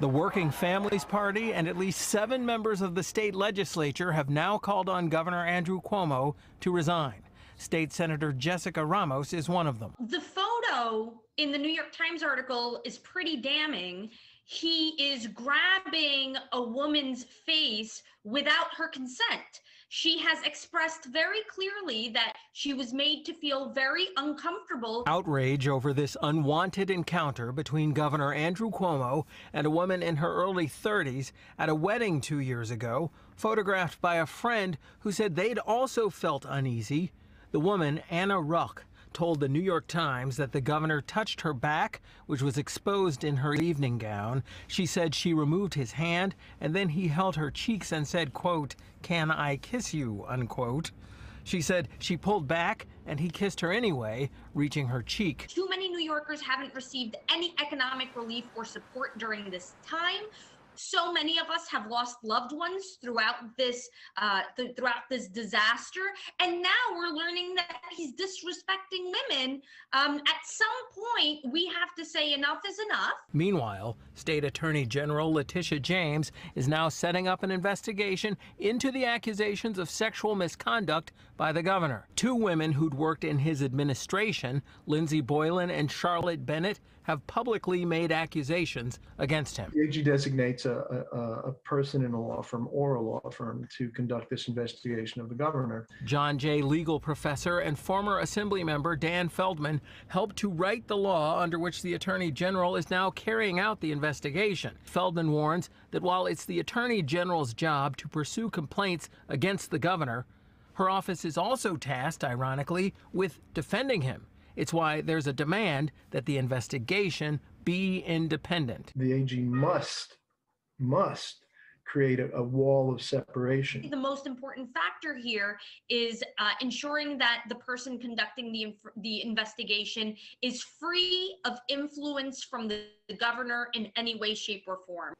The Working Families Party and at least seven members of the state legislature have now called on Governor Andrew Cuomo to resign. State Senator Jessica Ramos is one of them. The photo in the New York Times article is pretty damning. He is grabbing a woman's face without her consent. She has expressed very clearly that she was made to feel very uncomfortable. Outrage over this unwanted encounter between Governor Andrew Cuomo and a woman in her early 30s at a wedding two years ago, photographed by a friend who said they'd also felt uneasy. The woman, Anna Ruch, told the New York Times that the governor touched her back, which was exposed in her evening gown. She said she removed his hand and then he held her cheeks and said, quote, "Can I kiss you?" unquote. She said she pulled back and he kissed her anyway, reaching her cheek. Too many New Yorkers haven't received any economic relief or support during this time so many of us have lost loved ones throughout this uh, th- throughout this disaster, and now we're learning that he's disrespecting women. Um, at some point, we have to say enough is enough. Meanwhile, State Attorney General Letitia James is now setting up an investigation into the accusations of sexual misconduct by the governor. Two women who'd worked in his administration, Lindsey Boylan and Charlotte Bennett, have publicly made accusations against him. AG designates a, a, a, person in a law firm or a law firm to conduct this investigation of the governor. John Jay legal professor and former assembly member Dan Feldman helped to write the law under which the attorney general is now carrying out the investigation. Feldman warns that while it's the attorney general's job to pursue complaints against the governor, her office is also tasked, ironically, with defending him. It's why there's a demand that the investigation be independent. The AG must, must create a, a, wall of separation. The most important factor here is uh, ensuring that the person conducting the, the investigation is free of influence from the, the governor in any way, shape, or form.